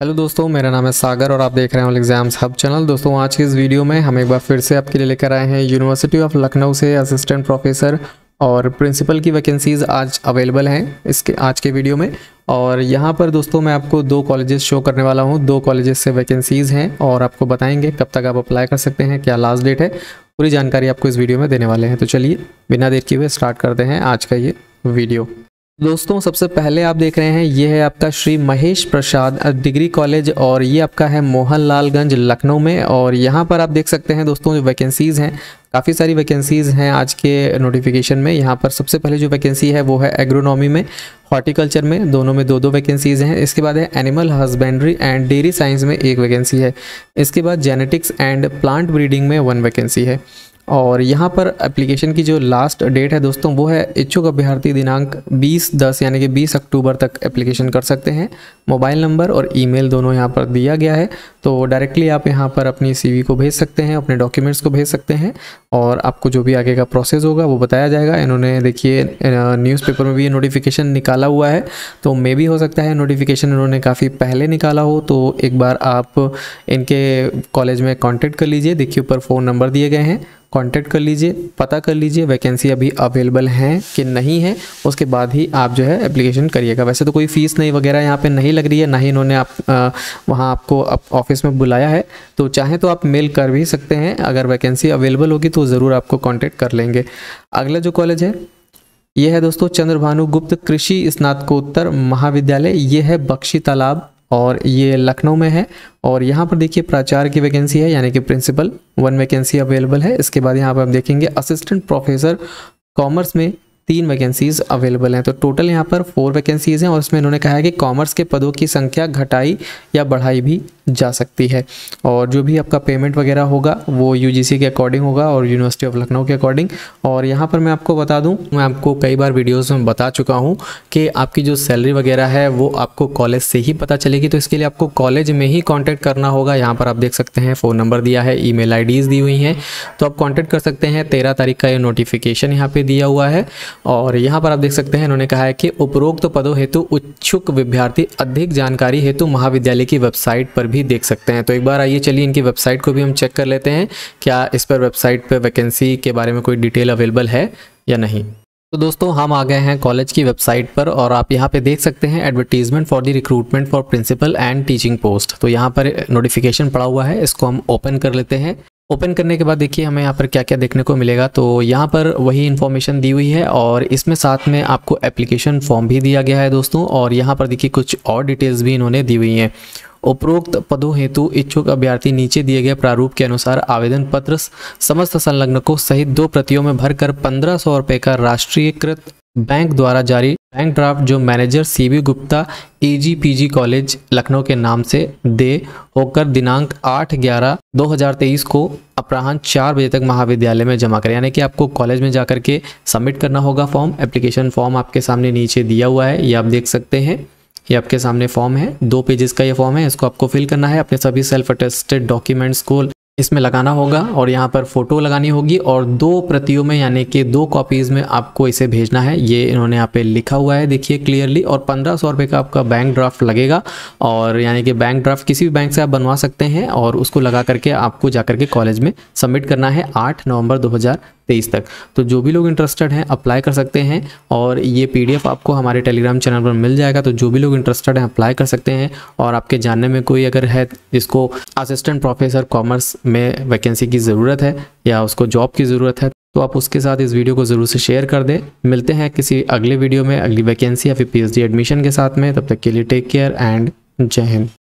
Hello दोस्तों, मेरा नाम है सागर और आप देख रहे हैं एग्ज़ाम्स हब चैनल दोस्तों, आज की इस वीडियो में हम एक बार फिर से आपके लिए लेकर आए हैं यूनिवर्सिटी ऑफ़ लखनऊ से असिस्टेंट प्रोफेसर और प्रिंसिपल की वैकेंसीज़ आज अवेलेबल हैं इसके, आज के वीडियो में। और यहाँ पर दोस्तों, मैं आपको दो कॉलेजेस शो करने वाला हूँ। दो कॉलेजेस से वैकेंसीज़ हैं और आपको बताएँगे कब तक आप अप्लाई कर सकते हैं, क्या लास्ट डेट है। पूरी जानकारी आपको इस वीडियो में देने वाले हैं। तो चलिए, बिना देर किए हुए स्टार्ट करते हैं आज का ये वीडियो दोस्तों, सबसे पहले आप देख रहे हैं, ये है आपका श्री महेश प्रसाद डिग्री कॉलेज और ये आपका है मोहनलालगंज, लखनऊ में। और यहाँ पर आप देख सकते हैं दोस्तों, जो वैकेंसीज़ हैं, काफ़ी सारी वैकेंसीज़ हैं आज के नोटिफिकेशन में। यहाँ पर सबसे पहले जो वैकेंसी है, वो है एग्रोनॉमी में हॉर्टिकल्चर में, दोनों में दो दो वैकेंसीज़ हैं। इसके बाद है animal husbandry and dairy science में एक वैकेंसी है। इसके बाद जेनेटिक्स एंड प्लांट ब्रीडिंग में वन वैकेंसी है। और यहाँ पर एप्लीकेशन की जो लास्ट डेट है दोस्तों, वो है इच्छुक अभ्यर्थी दिनांक 20 10 यानी कि 20 अक्टूबर तक एप्लीकेशन कर सकते हैं। मोबाइल नंबर और ईमेल दोनों यहाँ पर दिया गया है। तो डायरेक्टली आप यहाँ पर अपनी सीवी को भेज सकते हैं, अपने डॉक्यूमेंट्स को भेज सकते हैं और आपको जो भी आगे का प्रोसेस होगा वो बताया जाएगा। इन्होंने देखिए न्यूज़पेपर में भी ये नोटिफिकेशन निकाला हुआ है तो मे भी हो सकता है नोटिफिकेशन इन्होंने काफ़ी पहले निकाला हो तो एक बार आप इनके कॉलेज में कॉन्टेक्ट कर लीजिए। देखिए, ऊपर फ़ोन नंबर दिए गए हैं कांटेक्ट कर लीजिए, पता कर लीजिए वैकेंसी अभी अवेलेबल हैं कि नहीं है, उसके बाद ही आप जो है एप्लीकेशन करिएगा। वैसे तो कोई फ़ीस नहीं वगैरह यहाँ पे नहीं लग रही है, ना ही इन्होंने आप वहाँ आपको ऑफ़िस में बुलाया है तो चाहे तो आप मेल कर भी सकते हैं। अगर वैकेंसी अवेलेबल होगी तो ज़रूर आपको कॉन्टेक्ट कर लेंगे। अगला जो कॉलेज है, ये है दोस्तों चंद्रभानु गुप्त कृषि स्नातकोत्तर महाविद्यालय। ये है बख्शी तालाब और ये लखनऊ में है। और यहाँ पर देखिए प्राचार्य की वैकेंसी है, यानी कि प्रिंसिपल वन वैकेंसी अवेलेबल है। इसके बाद यहाँ पर हम देखेंगे असिस्टेंट प्रोफेसर कॉमर्स में तीन वैकेंसीज अवेलेबल हैं। तो टोटल यहाँ पर फोर वैकेंसीज हैं और इसमें इन्होंने कहा है कि कॉमर्स के पदों की संख्या घटाई या बढ़ाई भी जा सकती है। और जो भी आपका पेमेंट वगैरह होगा, वो यूजीसी के अकॉर्डिंग होगा और यूनिवर्सिटी ऑफ़ लखनऊ के अकॉर्डिंग और यहाँ पर मैं आपको बता दूँ, मैं आपको कई बार वीडियोज़ में बता चुका हूँ कि आपकी जो सैलरी वगैरह है, वो आपको कॉलेज से ही पता चलेगी। तो इसके लिए आपको कॉलेज में ही कॉन्टैक्ट करना होगा। यहाँ पर आप देख सकते हैं फ़ोन नंबर दिया है ई मेल दी हुई हैं। तो आप कॉन्टैक्ट कर सकते हैं, तेरह तारीख का ये नोटिफिकेशन यहाँ पर दिया हुआ है। और यहाँ पर आप देख सकते हैं, इन्होंने कहा है कि उपरोक्त पदों हेतु उच्छुक विद्यार्थी अधिक जानकारी हेतु महाविद्यालय की वेबसाइट पर भी देख सकते हैं। तो एक बार आइए, चलिए इनकी वेबसाइट को भी हम चेक कर लेते हैं, क्या इस पर वेबसाइट पर वैकेंसी के बारे में कोई डिटेल अवेलेबल है या नहीं। तो दोस्तों, हम आ गए हैं कॉलेज की वेबसाइट पर और आप यहाँ पे देख सकते हैं advertisement for the recruitment for principal and teaching post तो यहाँ पर नोटिफिकेशन पड़ा हुआ है, इसको हम ओपन कर लेते हैं। ओपन करने के बाद देखिए, हमें यहाँ पर क्या क्या देखने को मिलेगा। तो यहाँ पर वही इन्फॉर्मेशन दी हुई है और इसमें साथ में आपको एप्लीकेशन फॉर्म भी दिया गया है दोस्तों। और यहाँ पर देखिए, कुछ और डिटेल्स भी इन्होंने दी हुई हैं। उपरोक्त पदों हेतु इच्छुक अभ्यर्थी नीचे दिए गए प्रारूप के अनुसार आवेदन पत्र समस्त संलग्नकों सहित दो प्रतियों में भरकर पंद्रह सौ रुपये का राष्ट्रीयकृत बैंक द्वारा जारी बैंक ड्राफ्ट जो manager CB Gupta, AGPG college, Lucknow के नाम से दे होकर दिनांक 8 ग्यारह 2023 को अपराह्न चार बजे तक महाविद्यालय में जमा करें। यानी कि आपको कॉलेज में जाकर के सबमिट करना होगा फॉर्म। एप्लीकेशन फॉर्म आपके सामने नीचे दिया हुआ है, ये आप देख सकते हैं। ये आपके सामने फॉर्म है। दो पेजेस का ये फॉर्म है, इसको आपको फिल करना है। अपने सभी सेल्फ अटेस्टेड डॉक्यूमेंट्स को इसमें लगाना होगा और यहाँ पर फ़ोटो लगानी होगी और दो प्रतियों में, यानी कि दो कॉपीज़ में आपको इसे भेजना है। ये इन्होंने यहाँ पे लिखा हुआ है, देखिए क्लियरली और पंद्रह सौ रुपये का आपका बैंक ड्राफ्ट लगेगा और यानी कि बैंक ड्राफ्ट किसी भी बैंक से आप बनवा सकते हैं और उसको लगा करके आपको जा करके कॉलेज में सबमिट करना है। आठ नवंबर दो तेईस तक। तो जो भी लोग इंटरेस्टेड हैं अप्लाई कर सकते हैं और ये पीडीएफ आपको हमारे टेलीग्राम चैनल पर मिल जाएगा। तो जो भी लोग इंटरेस्टेड हैं अप्लाई कर सकते हैं और आपके जानने में कोई अगर है जिसको असिस्टेंट प्रोफेसर कॉमर्स में वैकेंसी की ज़रूरत है या उसको जॉब की ज़रूरत है तो आप उसके साथ इस वीडियो को ज़रूर से शेयर कर दें। मिलते हैं किसी अगले वीडियो में, अगली वैकेंसी या फिर पीएचडी एडमिशन के साथ में। तब तक के लिए टेक केयर एंड जय हिंद।